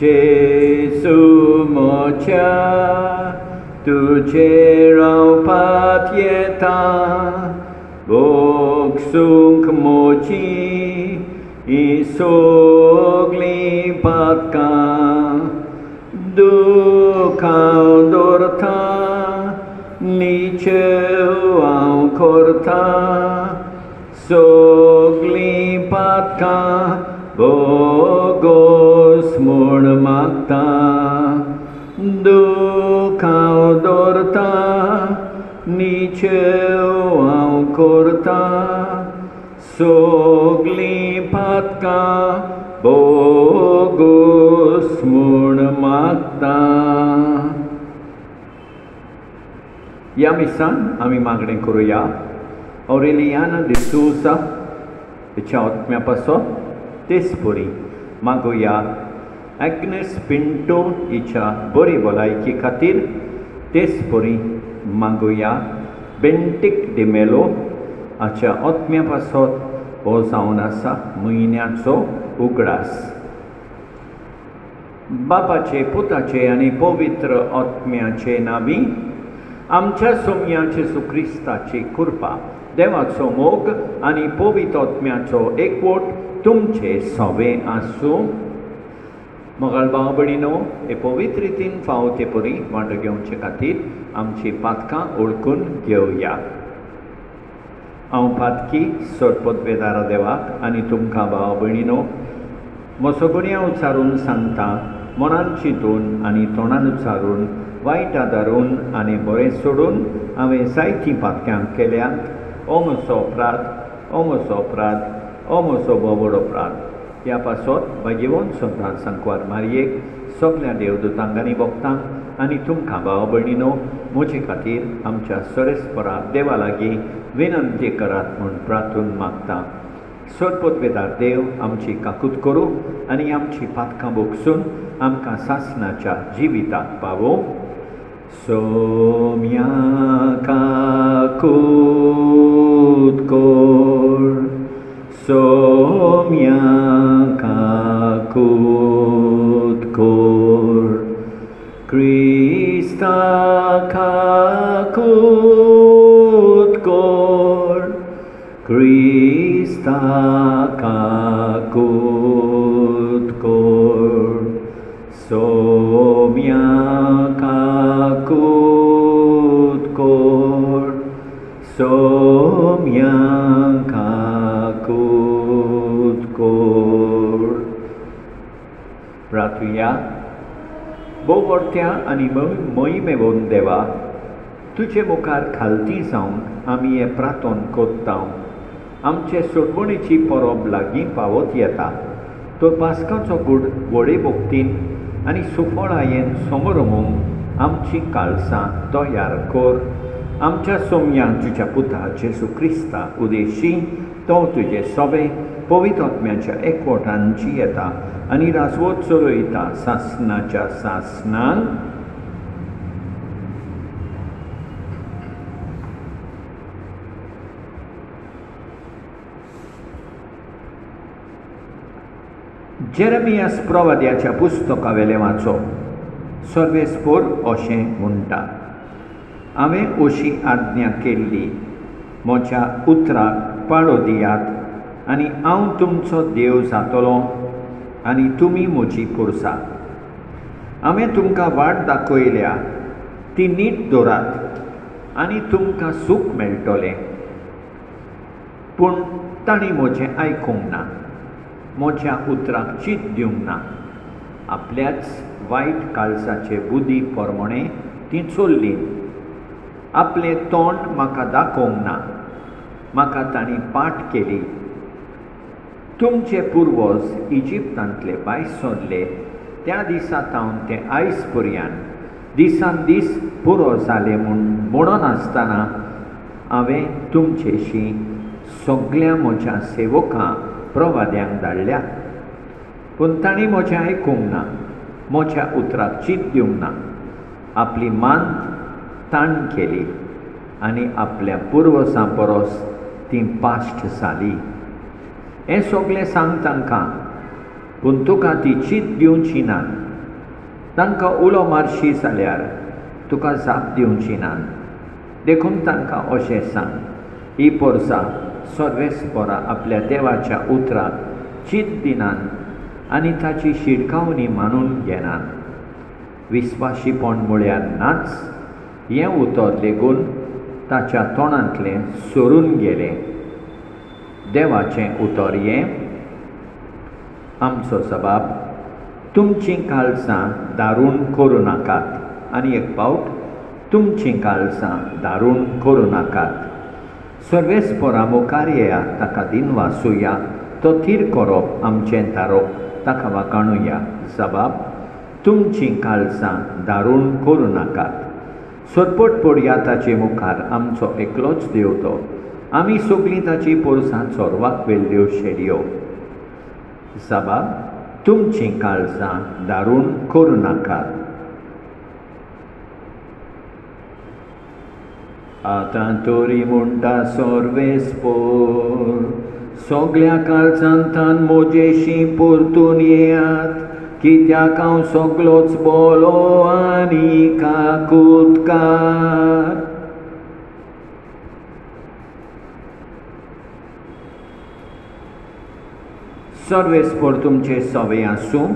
जेसू मोच्या तुझे रावपात येता भोग सुख मोची ही सोगली पातकां दुखांव दवरता नीचेव हांव करता सोगली पातकां भोगोस म्हूण मागता दुखांव दवरता नीचेव हांव करता सोगली पातकां भोगोस म्हूण मागता ह्या मिसान आमी मागणें करुया ऑरेलियाना दिसूसा हेच्या आत्म्या पासो तेच बरी मागुया ॲग्नेस पिंटो हिच्या बरी भलायकी खातीर तेच बरी मागुया बेंटीक डिमेलो हाच्या आत्म्या पासत हो जावन आसा म्हयन्याचो उगडास बापाचे पुताचे आनी पवित्र आत्म्याचे नावी आमच्या सोम्याचे सुक्रिस्ताची कृपा देवाचो मोग आनी पवित्र आत्म्याचो एकवट तुमचे सवे आसूं मोगाळ भाव भयणीनो हे पवित्र रितीन फावो ते परी वांटो घेवचे खातीर आमची पातकां ओळखून घेवया हांव पातकी सोडपतवेदारा देवाक आनी तुमकां भाव भयणीनो मोसोगुण्या उच्चारून सांगता मनान चिंतून आनी तोंडान उचारून वायट आदारून आनी बरें सोडून हांवें जायतीं पातक्यां केल्यात. ओ म्हजो अपराध ओ म्हजो अपराध ओ म्हजो बोबड अपराध ह्या पासत भाग्यवंत सुद्दां सांकवार मारयेक सगल्या देवदूतांगांनी आनी आनी तुमकां भाव भयणीनो म्हजे खातीर आमच्या सरेस्परा देवा लागीं विनंती करात म्हूण प्रार्थून मागता सोडपत वेदार देव आमची काकूत करूं आनी आमची पातकां बोगसून आमकां सासणाच्या जिविताक पावो सोम्या काकूत कोर Somyakakut kor Krista kakut kor Krista kakut kor Somyakakut kor Somyakakut kor प्रार्थुया बोवडत्या आनी बोन देवा तुजे मुखार खालती जावन आमी हे प्रार्थोन कोत्ता आमचे सोडवणेची परब लागीं पावत येता. तो पास्काचो गूड व्हडे भोगतीन आनी सुफळायेन समरमूंक आमची काळसां तयार कर. आमच्या सोम्यां तुज्या पुता जेसू क्रिस्ता उदेशी तो तुजे सोबे पवित्र आत्म्याच्या येता जियेता आनी राजवत चलयता सासनाच्या सासनान. जेरमियास प्रवाद्याच्या पुस्तकावेले वाचो. सर्वेस्पोर अशें म्हणटा हांवें अशी आज्ञा केल्ली म्हज्या उतराक पाळो दियात आनी हांव तुमचो देव जातलो आनी तुमी म्हजी पुरसात हांवें तुमकां वाट दाखयल्या ती नीट दवरात आनी तुमकां सूख मेळटलें. पूण तांणी म्हजें आयकूंक ना म्हज्या उतराक चीत दिवंक ना. आपल्याच वायट काळजाचे बुदी प्रमाणे ती चोल्ली. आपलें तोंड म्हाका दाखोवंक ना म्हाका तांणी पाठ केली. तुमचे पुर्वज इजिप्तांतले भायर सोडले त्या दिसा तावन ते आयज पर्यान दिसान दीस पुरो जाले म्हूण म्हणून आसतना हांवें तुमचेशी सगळ्या म्हज्या सेवकां प्रवाद्यांक धाडल्या. पूण तांणी म्हजें आयकूंक ना म्हज्या उतराक चीत दिवंक ना. आपली मान ताण केली आनी आपल्या पुर्वसां परस ती पाश्ट जाली. हें सगळें सांग तांकां पूण तुका ती चीत दिवची ना तांकां उलो मारशी जाल्यार तुका जाप दिवची ना देखून तांकां अशें सांग ही पोरसां सर्वेस्परां आपल्या देवाच्या उतराक चीत दिनात आनी ताची शिडकावणी मानून घेनात विस्वाशीपण म्हळ्यार नाच हें उतर लेगून ताच्या तोंडांतलें सोरून गेलें देवाचें उतर आमचो जबाब तुमचीं काळसां दारूण करूं नाकात. आनी एक फावट तुमचीं काळसां दारूण करूं नाकात. सर्वेस्परा मुखार येया ताका दिन तो थीर करप आमचें दारोप ताका वाकाणुया. जबाब तुमचीं कालसां दारूण करूं नाकात. सोरपट पडया ताचे मुखार आमचो एकलोच देव तो आमी सगलीं ताची पोरसां चोरवाक वेल्ल्यो शेडयो. साबाब तुमचीं काळजां दारूण करूं नाकात आतां तोरी म्हणटा सोर्वेस्पोर सोगल्या काळजांतान मोजेशी परतून येयात. कित्याक हांव सोगलोच बोलो आनी काकुतकार सर्वेस्पोर तुमचे सवे आसूं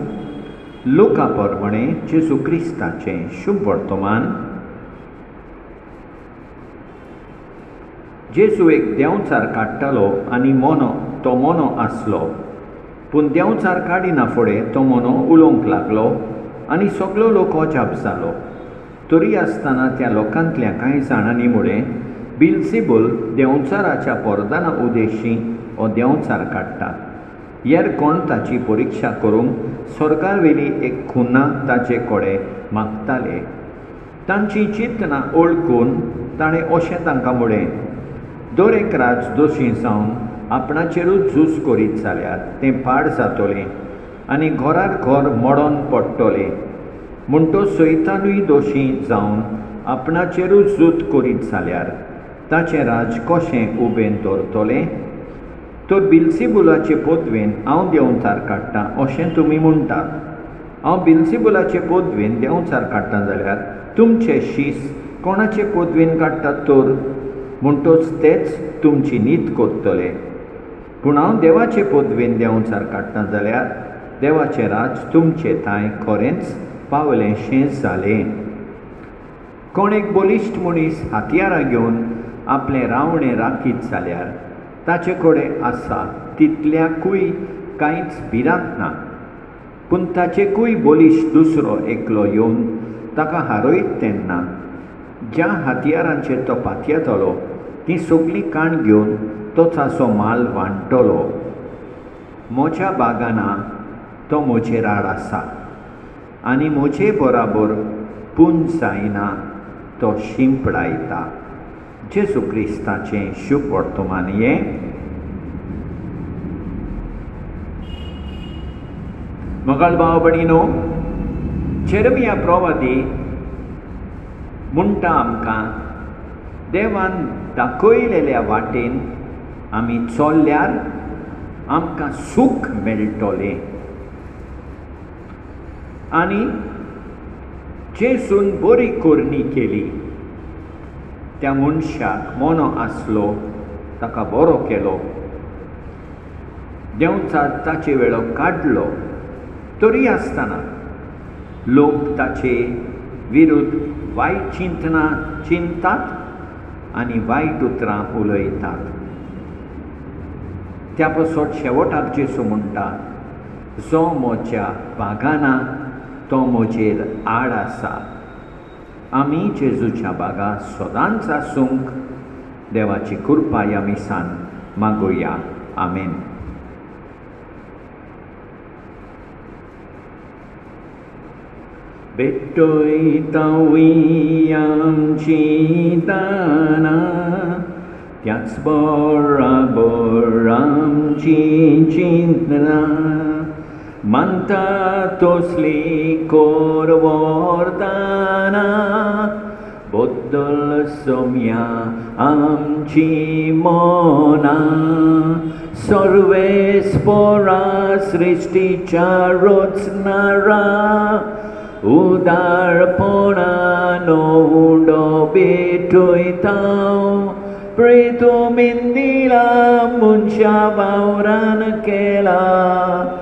लुका परमणे जेजू क्रिस्ताचें शुभ वर्तमान. जेजू एक देंवचार काडटालो आनी मोनो तो मोनो आसलो. पूण देंवचार काडिना फुडें तो मोनो उलोवंक लागलो आनी सगलो लोक अजाप जालो तरी आसतना त्या लोकांतल्या कांय जाणांनी मुळे बिलसिबूल देंवचाराच्या पोरदाना उदेशी हो देंवचार काडटा हेर कोण ताची परिक्षा करूंक वेली एक खुना ताचे कोडे मागताले. तांची चिंतना ओळखून ताणें अशें तांकां म्हळें दर एक राज दोशी जावन आपणाचेरूच झूज करीत जाल्यार तें पाड जातोलें आनी घरांत घर मोडोन पडटलें. म्हूण तो सैतानूय दोशी जावन आपणाचेरूच झूज करीत जाल्यार ताचें राज कशें उबें दवरतलें तर बिल्सिबुलाचे पोतवेन हांव देंवचार काडटां अशें तुमी म्हणटात हांव बिल्सिबुलाचे पोतवेन देंवचार काडटां जाल्यार तुमचे शीस कोणाचे पोतवेन काडटात तर? म्हणटोच तेच तुमची न्हीद कोत्तले. पूण हांव देवाचे पोतवेन देंवचार काडटां जाल्यार देवाचें राज तुमचे थंय खरेंच पावलें शें जालें. कोण एक बलिश्ट मनीस हातयारां घेवन आपलें रावणें राखीत जाल्यार ताचे कडेन आसा तितल्याकूय कांयच भिरांत ना. पूण ताचेकूय बोलीश दुसरो एकलो येवन ताका हारयत तेन्ना ज्या हातयारांचेर तो पातयेतलो ती सगळी काण घेवन तो ताचो माल वांटतलो म्हज्या बागाना तो म्हजे राड आसा आनी म्हजे बराबर पूण जायना तो शिंपडायता. जेजू क्रिस्ताचें शुभ वर्तमान हें मोगाळ भाव भणीनो चेरमिया प्रवादी म्हणटा आमकां देवान दाखयलेल्या वाटेन आमी चल्ल्यार आमकां सूख मेळटलें आनी जेजून बरी कोरणी केली त्या मनशाक मोनो आसलो ताका बरो केलो देंवचा ताचे वेळो काडलो तरी आसतना लोक ताचे विरुद्ध वायट चिंतना चिंतात आनी वायट उतरां उलयतात त्या पसोट शेवटाक जेसू म्हणटा जो म्हज्या बागाना तो म्हजेर आड आसा आमी जेजूच्या बागा सदांच आसूंक देवाची कृपा ह्या मिसान मागुया आमेन भेटयतावी आमची दाना Mantatos licor vordana Boddol somia am cimona Sorve sporas rishti charots nara Udar pona no undo bituitao Pritum indila muncha vauran kela.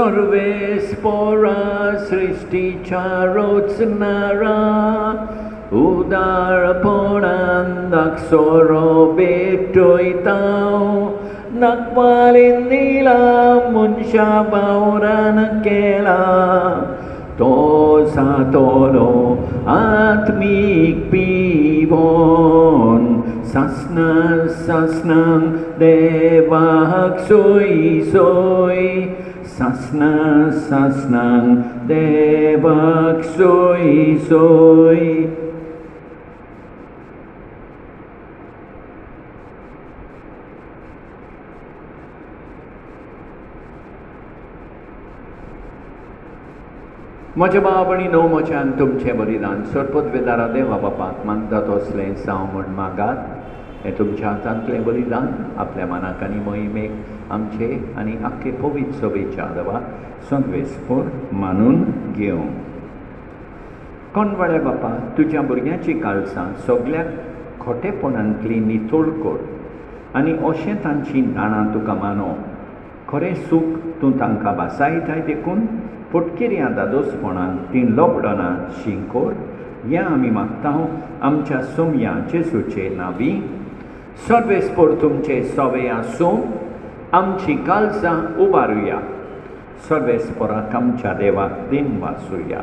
सोय सर्वेस्पोरा सृष्टीच्या रोचणारा उदारपणान दाखसोरो बेटोयताव नकवालीन दिला मनशा बावरान केला तो सातोलो आत्मीक पिवोन सासना सासनांक देवाक सोय सोय Sasna सासनांक देवाक सोय सोय म्हज्या बाबणी आनी णव तुमचे तुमचें बलिदान सरपदवेदारा देवा बापाक मागतात असलें साव म्हण मागात तुमच्या हातांतलें बलिदान आपल्या मनाक आनी मोहिमेक आमचे आनी आख्खे पवित्र सभेच्या देवा सदवेस्पोर मानून घेवं कोणवळे बापा तुज्या भुरग्यांची काळसां सगळ्या खोटेपणांतली नितोळ कर आनी अशें तांची नाणां तुका मानो खरें सूख तूं तांकां बासायताय देखून पोटकिऱ्या दादोसपणान तीं लॉकडावनां शिंकोर हें आमी मागता आमच्या सोमया जेसूचे नावी सर्वेस्पोर तुमचे सवे आसूं आमची काळजां उबारुया सर्वेस्पोराक आमच्या देवाक दिन वाचुया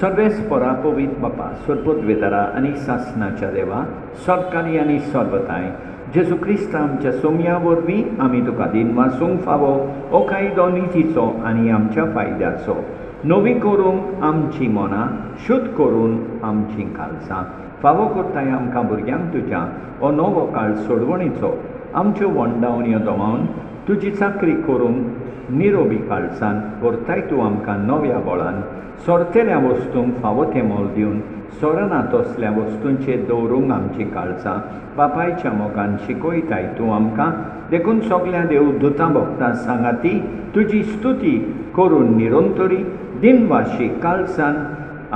सर्वेस्पोरा पवित बापा सरपदवेदारा आनी सासनाच्या देवा सरकारी आनी सर्वताय जेजू क्रिस्त आमच्या सोमया वरवीं आमी तुका दिन वाचूंक फावो। हो कायदो नितीचो आनी आमच्या फायद्याचो। नवी करूंक आमची मनां शुद्ध करून आमची काळजां फावो करताय आमकां भुरग्यांक तुज्या हो नवो काळ सोडवणीचो आमच्यो वंडावण्यो दोमावन तुजी चाकरी करूंक निरोबी काळसान करताय तूं आमकां नव्या बळान सोरतेल्या वस्तूंक फावो तें मोल दिवन सोरना तसल्या वस्तूंचेर दवरूंक आमची काळजां बापायच्या मोगान शिकयताय तूं आमकां देखून सगल्या देव दुतां भक्तां सांगाती तुजी स्तुती करून निरंतरी दिनवाशी काळजान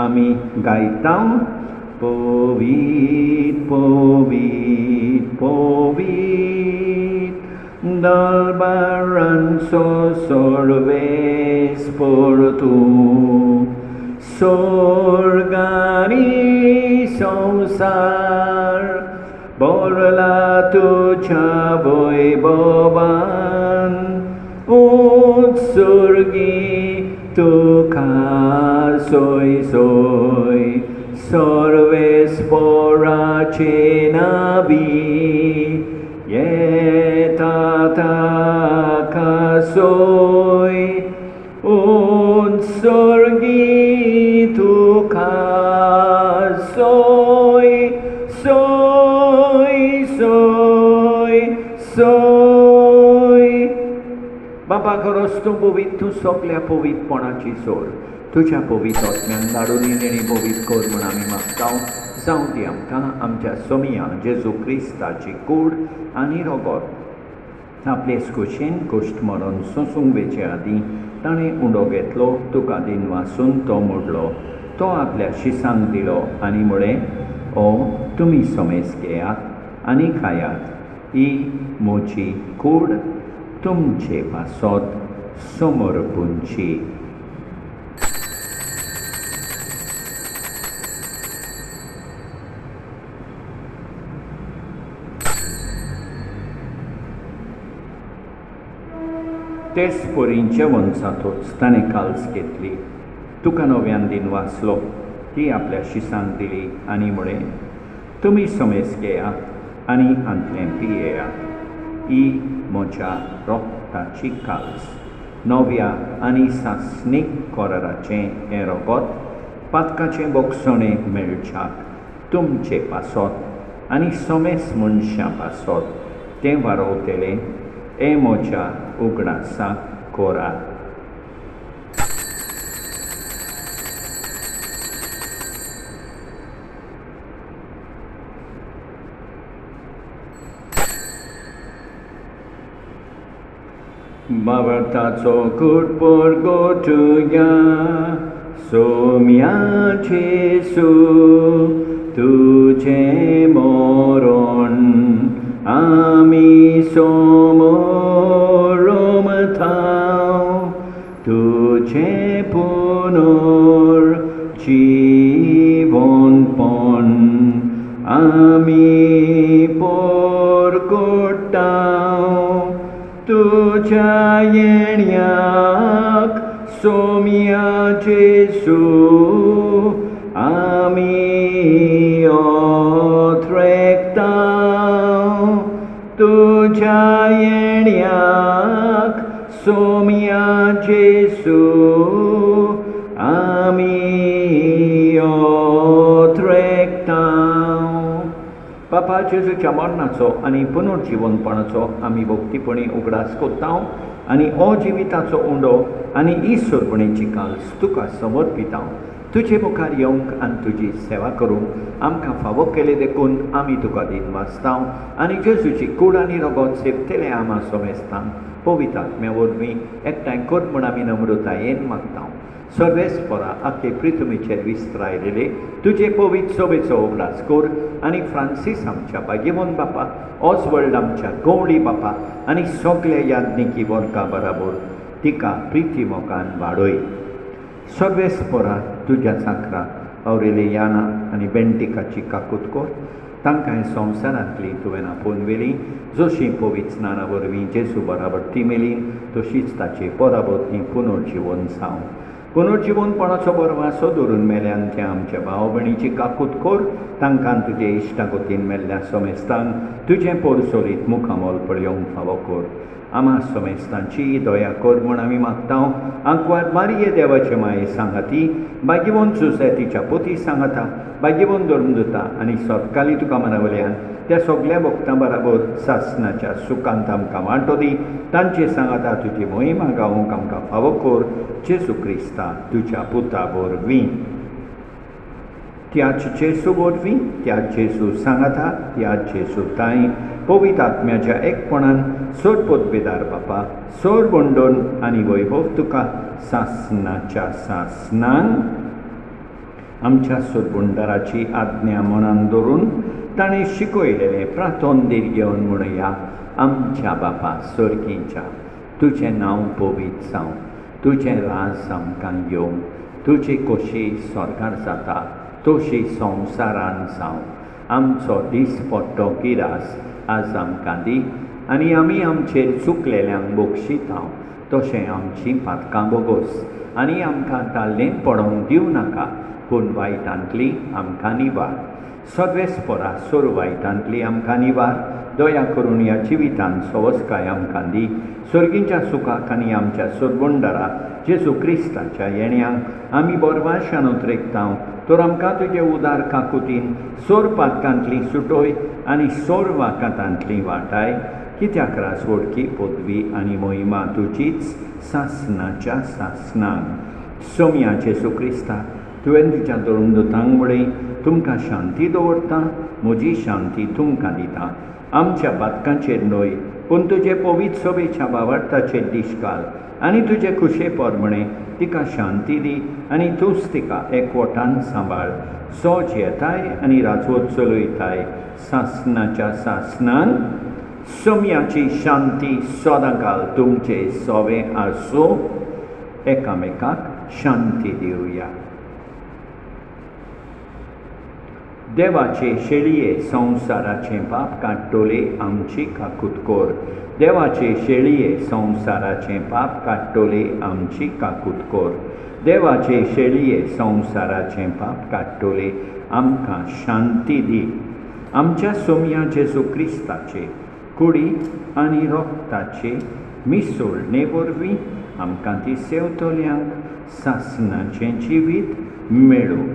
आमी পবিত পবিত পবিত দলবাৰ সৰ্বেশ পৰতো স্বৰ্গাৰী সংসাৰ বৰলা তুচাবৈ ববান উৎসৰ্গী তোখা চৈ চৈ স্বৰ सोय सर्वेस्पोराचे नावी येता ताका सोय उत्सर्गी तुका सोय सोय सोय सोय बाबा खरोच तूं पवीत तूं सगल्या पवितपणाची सोड तुज्या पवीत आत्म्यान धाडून नेणी पवीत कर म्हूण आमी मागता जावं ती आमकां आमच्या सोमिया जेजू क्रिस्ताची कूड आनी रोगोत. आपले खोशेन गोश्ट मरून सोंसूंक वेचे आदीं ताणें उडो घेतलो तुका दिन वासून तो मोडलो. तो आपल्या शिसांक दिलो आनी म्हळें ओ तुमी समेज घेयात आनी खायात. ही मोची कूड तुमचे पासत समोर तेच पोरींच्या वंशातूच ताणें काल्स घेतली. तुका नव्यान दिन वाचलो ती आपल्या शिसांक दिली आनी म्हळें तुमी समेस घेयात आनी हांतलें पियेयात ही म्हज्या रोगताची काल्स. नव्या आनी सासनीक कोराराचें हें रोगोत पातकाचें बोगसणें मेळच्याक तुमचे पासत आनी सोमेस मनशां पासत तें वारोवतलें. हे म्हज्या उगडासा बाबाच कुटपर गोटया सोमया चे सो तु मरन् Ami por तुझ्या येण्याक सोम्या जेसू आमी ओथ्रेकता तुझ्या येण्याक सोम्या जेसू बापा जेजूच्या मरणाचो आनी पुनर्जिवनपणाचो आमी भक्तीपणी उगडास कोत्ता आनी हो जिविताचो उंडो आनी ईश्वरपणेची सोरपणेची काल्स तुका समर्पिता तुजे मुखार येवंक आनी तुजी सेवा करूंक आमकां फावो केले देखून आमी तुका दिन वाचता आनी जेजूची कूड आनी रगत सेवतले आमा सोमेस्तान पवित्र वरवीं एकठांय कर म्हूण आमी नम्रतायेन मागता सर्वेस्परा आख्खे पृथ्वीचेर विस्त्रायलेले तुजे कोवीत सोबेचो उगडास कोर आनी फ्रांसीस आमच्या बागेमोन बापा ऑसवर्ल्ड आमच्या गवळी बापा आनी सगळे याज्ञिकी वर्का बराबर तिका प्रिती मोगान वाडय सर्वेस्परा तुज्या साकरा अवरेले याना आनी बेंटिकाची काकूत कोर तांकां हे संवसारांतली तुवें आपोवन वेली जशी पवित स्नाना वरवीं जेसू बराबर ती मेली तशीच ताची बराबर ती पुनर्जिवन साव पुनर्जिवनपणाचो बरवासो धरून मेल्यान त्या आमच्या भाव भयणीची काकूत कोर तांकां तुजे इश्टागोतीन मेल्ल्या सोमेस्तान तुजें पोरसोलीत मुखामोल पळयोवंक फावो कोर आमा सोमेस्तांची दया कोर म्हूण आमी मागता आंकवार मारिये देवाचे माये सांगाती बागीवोन सोसायटीच्या पोती सांगाता बागीवोन धरून दिता आनी सोपकाली तुका मनावल्यान त्या सगळ्या भक्तां बराबर सासनाच्या सुखांत आमकां वांटो दी तांचे सांगाता तुजी मोहिमा गावूंक आमकां फावो कर जेसू क्रिस्ता तुज्या पुता वरवीं त्याच जेसू वरवीं त्या जेसू सांगाता त्या जेसू ताई पवित आत्म्याच्या एकपणान सोर पोतबेदार बापा सोर बंडोन आनी वैभव तुका सासनाच्या सासनान आमच्या सोरबुंडाराची आज्ञा मनान दवरून ताणें शिकयलेलें प्रातोंदीर घेवन म्हणया आमच्या बापा सर्गीच्या तुजें नांव पवीत जावं तुजें राज आमकां येवं तुजी खोशी स्वर्गार जाता तोशी संवसारान जावं आमचो दीस पडटो गिरास आज आमकां दी आनी आमी आमचेर चुकलेल्यांक बक्षिता तशें आमचीं पातकां बोगोस आनी आमकां ताल्लें पडोवंक दिवं नाका। पूण वायटांतली आमकां निवार सगळेस्परा सोर वायटांतली आमकां निवार दया करून ह्या जिवितान सवस्काय आमकां दी सर्गींच्या सुखाक आनी आमच्या सोरबोंडारा जेजू क्रिस्ताच्या येण्याक आमी बोरवाशान उतरेकता तर आमकां तुजे उदार काकुतीन सोर पातकांतली सुटोय आनी सोर वाकातांतली वाटाय कित्याक रास वडकी पदवी आनी मोहिमा तुजीच सासनाच्या सासनान सोम्या जेजू तुवें तुज्या धरून दोतांक वडय तुमकां शांती दवरता म्हजी शांती तुमकां दिता आमच्या बातकांचेर न्हय पूण तुजे पवीत सभेच्या बावार्थाचेर दिश्काल आनी तुजे खुशे पोरमणे तिका शांती दी आनी तूंच तिका एकवटान सांबाळ सोच येताय आनी राजवत चलयताय सासनाच्या सासनान सोम्याची शांती सदांकाल तुमचे सोवे आसूं. एकामेकाक शांती दिवया देवाचे शेळये संवसाराचे बाप काडटोले आमची काकुतकोर. देवाचे शेळये संवसाराचे पाप काडटोले आमची काकुतकोर देवाचे शेळये संवसाराचे पाप काडटोले आमकां शांती दी. आमच्या सोमया जेजू क्रिस्ताचे कुडी आनी रोगताचे मिसोळणे वरवीं आमकां ती सेवतोल्यांक सासनाचें जिवीत मेळूं.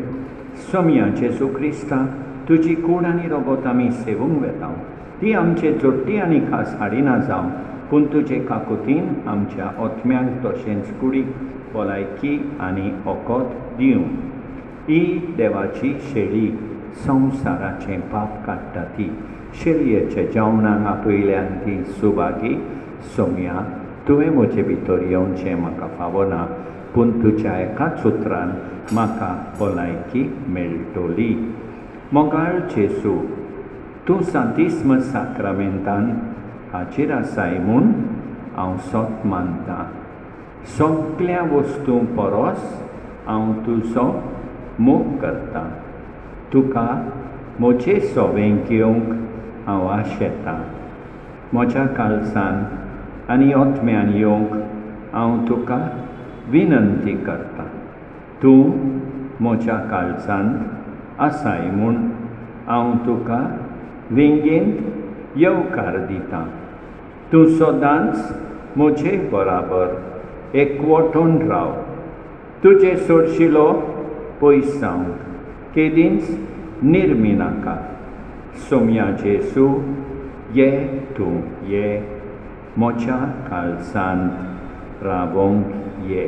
सोमयाचे सुक्रिस्ता तुजी कूड आनी रोगोत आमी सेवूंक वेतांव. ती आमचे जोडटी आनी खास हाडिना जावं. पूण तुजे काकुतीन आमच्या ओतम्यांक तशेंच कुडीक भलायकी आनी ओकोत दिवं ही देवाची शेळी संवसाराचें पाप काडटा ती. शेळयेच्या जेवणाक आपयल्यान ती सुभागी सोम्या तुवें म्हजे भितर येवचें म्हाका फावना. पूण तुज्या एकाच उतरान म्हाका भलायकी मेळटली. मोगाळ जेसू तूं सांतिस्म साक्रामेंतान हाचेर आसाय म्हूण हांव सोत मानतां सगळ्या वस्तू परस हांव तुजो मोग करतां तुका म्हजे सोवें घेवंक हांव आशेतां म्हज्या काळजान आनी ओतम्यान येवंक हांव तुका विनंती करतां तूं म्हज्या काळजांत आसाय म्हूण हांव तुका वेंगेंत येवकार दिता तूं सदांच म्हजे बराबर एकवटून राव तुजे सोडशिलो पयसांक केदींच निर्मी नाका सोम्या जेसू ये तूं ये म्हज्या काळसांत रावोंक ये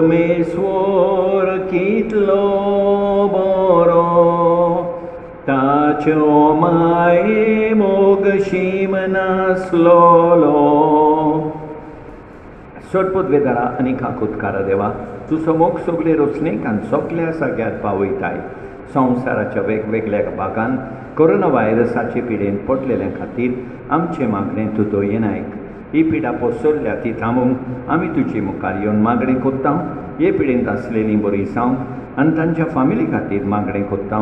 परमेश्वर कितलो बरो। ताच्यो माये मोगशीम नासलोलो सोडपोत वेदारा आनी काकुतकारा देवा तुजो मोग सगले रोचणेक सोगल्या सगळ्या पावयताय. संवसाराच्या वेगवेगळ्या भागांत कोरोना व्हायरसाचे पिडेन पडलेल्या खातीर आमचे मागणें तूं दोयेन आयक ही पिढा पोसरल्या ती थांबोवंक आमी तुजी मुखार येवन मागणें कोत्ता हे पिढेंत आसलेलीं बरी जावंक आनी तांच्या फामिली खातीर मागणें कोत्ता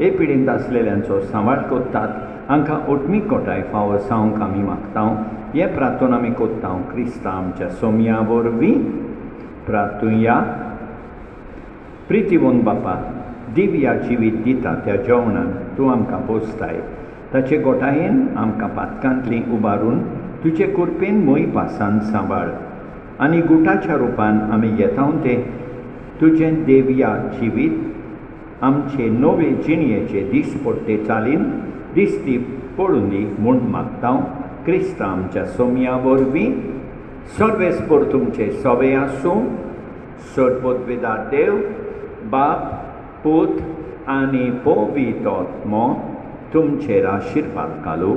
हे पिढेंत आसलेल्यांचो सांबाळ कोत्तात हांकां ओटमीक कोटाय फावो सावंक आमी मागता हे प्रार्थना आमी कोत्ता क्रिस्ता आमच्या सोमया वरवीं. प्रार्थुया. प्रितीवन बापा दिव्या जिवीत दिता त्या जेवणान. तूं आमकां पोसताय ताचे गोठायेन आमकां पातकांतलीं उबारून तुजे कुर्पेन मोई पासान सांबाळ आनी गुटाच्या रुपान आमी येतावन ते तुजें देवया जिवीत आमचे नवे जिणयेचे दीस पडटे चालीन दिसती पडून दी म्हूण मागतांव क्रिस्ता आमच्या सोमया वरवीं सर्वेस्पोर तुमचे सवे आसूं. सडपोत देव बाप पूत आनी पोवितोत्मो तुमचेर आशिर्वाद घालूं.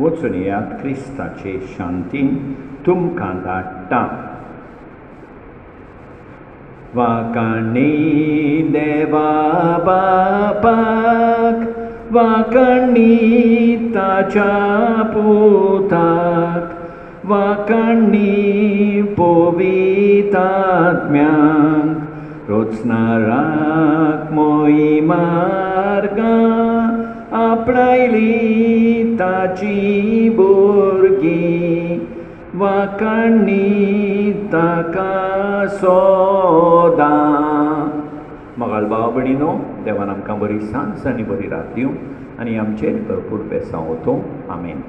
वचून येयात क्रिस्ताचे शांतीन तुमकां धाडटा वाकाणी पोवितात्म्यांक रोचनाराक मोई मार्गा आपणायली ताची भुरगीं वाकाणी ताका सोदां. मगाळ भाव देवान आमकां बरी सांस आनी बरी रात दिवं आनी आमचेर भरपूर बेसांव वतो आमेन.